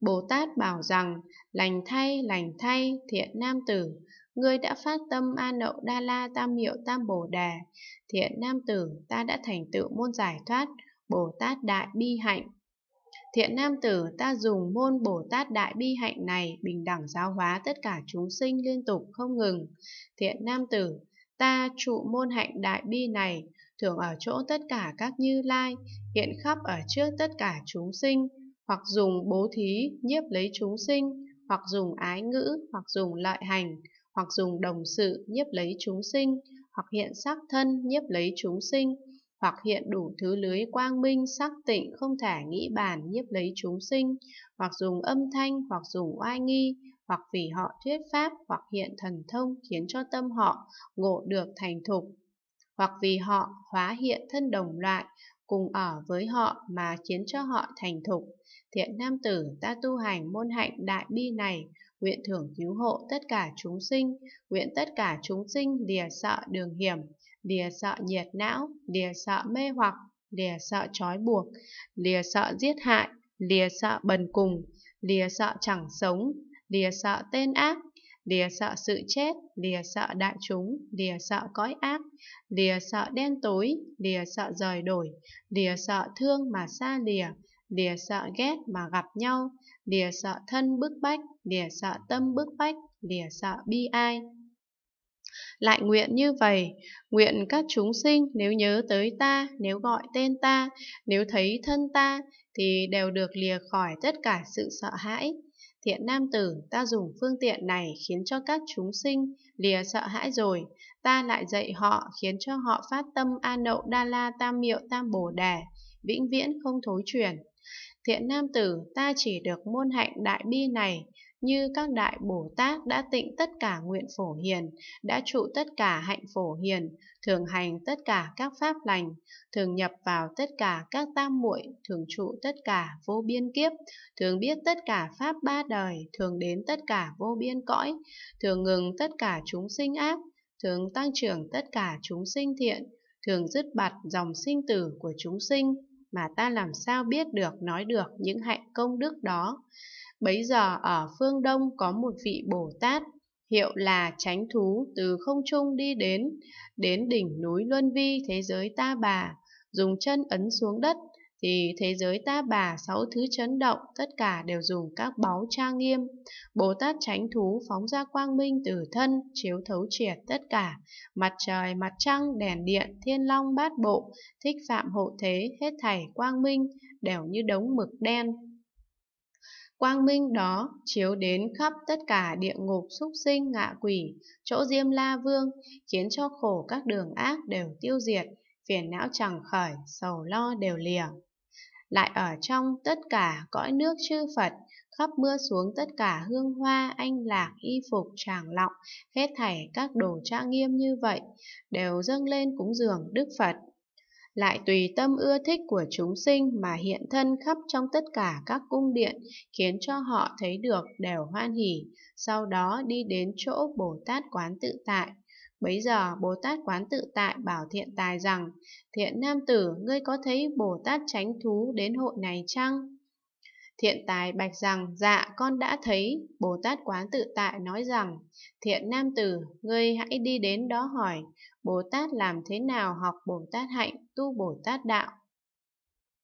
Bồ Tát bảo rằng, lành thay, lành thay, thiện nam tử, ngươi đã phát tâm A Nậu Đa La Tam Miệu Tam Bồ Đề. Thiện nam tử, ta đã thành tựu môn giải thoát, Bồ Tát Đại Bi Hạnh. Thiện nam tử, ta dùng môn Bồ Tát Đại Bi Hạnh này bình đẳng giáo hóa tất cả chúng sinh liên tục không ngừng. Thiện nam tử, ta trụ môn hạnh Đại Bi này, thường ở chỗ tất cả các như lai, hiện khắp ở trước tất cả chúng sinh, hoặc dùng bố thí nhiếp lấy chúng sinh, hoặc dùng ái ngữ, hoặc dùng lợi hành, hoặc dùng đồng sự nhiếp lấy chúng sinh, hoặc hiện sắc thân nhiếp lấy chúng sinh, hoặc hiện đủ thứ lưới quang minh sắc tịnh không thể nghĩ bàn nhiếp lấy chúng sinh, hoặc dùng âm thanh, hoặc dùng oai nghi, hoặc vì họ thuyết pháp, hoặc hiện thần thông khiến cho tâm họ ngộ được thành thục, hoặc vì họ hóa hiện thân đồng loại, cùng ở với họ mà khiến cho họ thành thục. Thiện nam tử ta tu hành môn hạnh đại bi này, nguyện thưởng cứu hộ tất cả chúng sinh, nguyện tất cả chúng sinh lìa sợ đường hiểm, lìa sợ nhiệt não, lìa sợ mê hoặc, lìa sợ trói buộc, lìa sợ giết hại, lìa sợ bần cùng, lìa sợ chẳng sống, lìa sợ tên ác, lìa sợ sự chết, lìa sợ đại chúng, lìa sợ cõi ác, lìa sợ đen tối, lìa sợ rời đổi, lìa sợ thương mà xa lìa, lìa sợ ghét mà gặp nhau, lìa sợ thân bức bách, lìa sợ tâm bức bách, lìa sợ bi ai. Lại nguyện như vậy, nguyện các chúng sinh nếu nhớ tới ta, nếu gọi tên ta, nếu thấy thân ta, thì đều được lìa khỏi tất cả sự sợ hãi. Thiện nam tử, ta dùng phương tiện này khiến cho các chúng sinh lìa sợ hãi rồi, ta lại dạy họ khiến cho họ phát tâm A Nậu Đa La Tam Miệu Tam Bồ Đề, vĩnh viễn không thối chuyển. Thiện nam tử, ta chỉ được môn hạnh đại bi này, như các đại Bồ Tát đã tịnh tất cả nguyện phổ hiền, đã trụ tất cả hạnh phổ hiền, thường hành tất cả các pháp lành, thường nhập vào tất cả các tam muội, thường trụ tất cả vô biên kiếp, thường biết tất cả pháp ba đời, thường đến tất cả vô biên cõi, thường ngừng tất cả chúng sinh ác, thường tăng trưởng tất cả chúng sinh thiện, thường dứt bặt dòng sinh tử của chúng sinh, mà ta làm sao biết được nói được những hạnh công đức đó. Bấy giờ ở phương Đông có một vị Bồ Tát, hiệu là chánh thú từ không trung đi đến, đến đỉnh núi Luân Vi thế giới ta bà, dùng chân ấn xuống đất, thì thế giới ta bà sáu thứ chấn động, tất cả đều dùng các báu trang nghiêm. Bồ Tát chánh thú phóng ra quang minh từ thân, chiếu thấu triệt tất cả, mặt trời, mặt trăng, đèn điện, thiên long bát bộ, thích phạm hộ thế, hết thảy quang minh, đều như đống mực đen, Quang minh đó chiếu đến khắp tất cả địa ngục súc sinh ngạ quỷ, chỗ diêm la vương, khiến cho khổ các đường ác đều tiêu diệt, phiền não chẳng khởi, sầu lo đều lìa. Lại ở trong tất cả cõi nước chư Phật, khắp mưa xuống tất cả hương hoa, anh lạc, y phục, tràng lọng, hết thảy các đồ trang nghiêm như vậy, đều dâng lên cúng dường Đức Phật lại tùy tâm ưa thích của chúng sinh mà hiện thân khắp trong tất cả các cung điện, khiến cho họ thấy được đều hoan hỉ, sau đó đi đến chỗ Bồ Tát Quán Tự Tại. Bấy giờ Bồ Tát Quán Tự Tại bảo thiện tài rằng, thiện nam tử, ngươi có thấy Bồ Tát tránh thú đến hội này chăng? Thiện tài bạch rằng, dạ con đã thấy, Bồ Tát Quán Tự Tại nói rằng, thiện nam tử, ngươi hãy đi đến đó hỏi, Bồ Tát làm thế nào học Bồ Tát hạnh, tu Bồ Tát đạo.